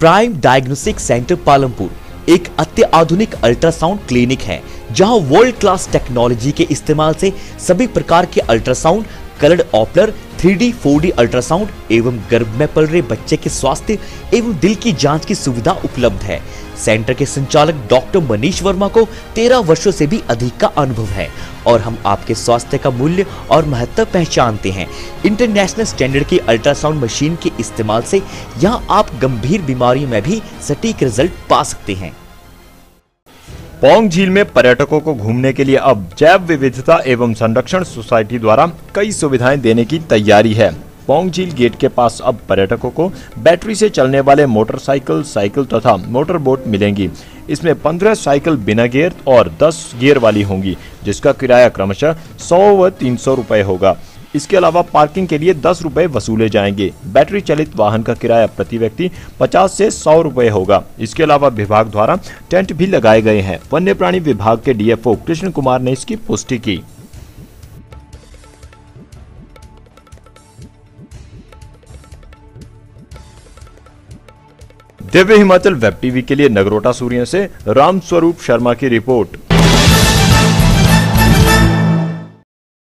Prime diagnostic centre Palampur एक अत्याधुनिक ultrasound clinic है, जहाँ वर्ल्ड क्लास टेक्नोलॉजी के इस्तेमाल से सभी प्रकार के ultrasound coloured ऑपलर 3D, 4D ultrasound एवं गर्भ में पल रहे बच्चे के स्वास्थ्य एवं दिल की जाँच की सुविधा उपलब्ध है। सेंटर के संचालक डॉक्टर मनीष वर्मा को 13 वर्षों से भी अधिक का अनुभव है और हम आपके स्वास्थ्य का मूल्य और महत्व पहचानते हैं। इंटरनेशनल स्टैंडर्ड की अल्ट्रासाउंड मशीन के इस्तेमाल से यहाँ आप गंभीर बीमारियों में भी सटीक रिज़ल्ट पा सकते हैं। पोंग झील में पर्यटकों को घूमने के लिए अब जैव विविधता एवं संरक्षण सोसाइटी द्वारा कई सुविधाएँ देने की तैयारी है। पोंग झील गेट के पास अब पर्यटकों को बैटरी से चलने वाले मोटरसाइकिल, साइकिल तथा मोटर बोट मिलेंगी। इसमें 15 साइकिल बिना गियर और 10 गियर वाली होंगी, जिसका किराया क्रमशः 100 व 300 रुपए होगा। इसके अलावा पार्किंग के लिए दस रुपए वसूले जाएँगे। बैटरी चलित वाहन का किराया प्रति व्यक्ति 50 से 100 रुपए होगा। इसके अलावा विभाग द्वारा टेंट भी लगाए गए हैं। वन्य प्राणी विभाग के डीएफओ कृष्ण कुमार ने इसकी पुष्टि की। दिव्य हिमाचल वेब टीवी के लिए नगरोटा सूर्य से रामस्वरूप शर्मा की रिपोर्ट।